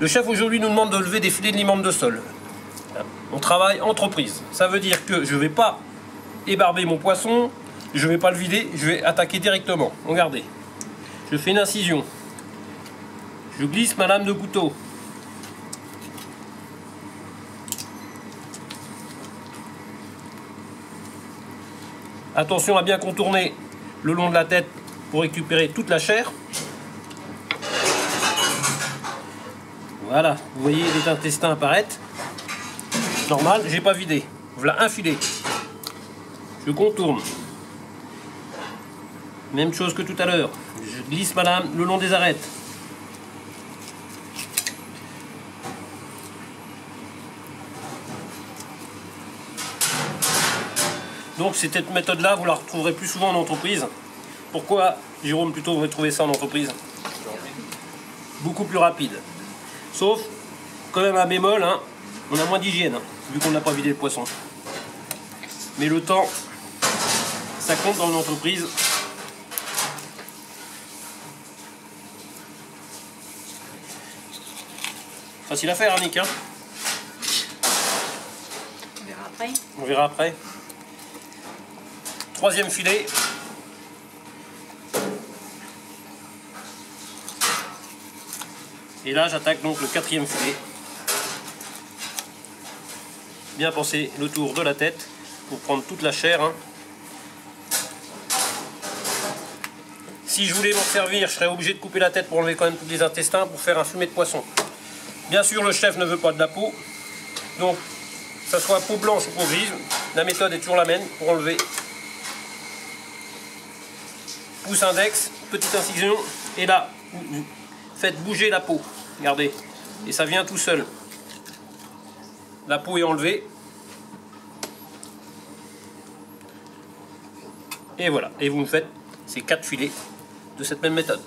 Le chef aujourd'hui nous demande de lever des filets de limande de sol. On travaille entreprise. Ça veut dire que je ne vais pas ébarber mon poisson, je ne vais pas le vider, je vais attaquer directement. Regardez. Je fais une incision. Je glisse ma lame de couteau. Attention à bien contourner le long de la tête pour récupérer toute la chair. Voilà, vous voyez les intestins apparaître. Normal, j'ai pas vidé. Voilà un filet. Je contourne. Même chose que tout à l'heure. Je glisse ma lame le long des arêtes. Donc cette méthode-là, vous la retrouverez plus souvent en entreprise. Pourquoi, Jérôme, plutôt vous trouvez ça en entreprise? Beaucoup plus rapide. Sauf, quand même un bémol, hein, on a moins d'hygiène, hein, vu qu'on n'a pas vidé le poisson. Mais le temps, ça compte dans une entreprise. Facile à faire, Annick. Hein On verra après. On verra après. Troisième filet. Et là, j'attaque donc le quatrième filet. Bien penser le tour de la tête pour prendre toute la chair. hein. Si je voulais m'en servir, je serais obligé de couper la tête pour enlever quand même tous les intestins pour faire un fumet de poisson. Bien sûr, le chef ne veut pas de la peau. Donc, que ce soit peau blanche ou peau grise, la méthode est toujours la même pour enlever. Pouce index, petite incision, et là, faites bouger la peau. Regardez. Et ça vient tout seul. La peau est enlevée. Et voilà. Et vous me faites ces quatre filets de cette même méthode.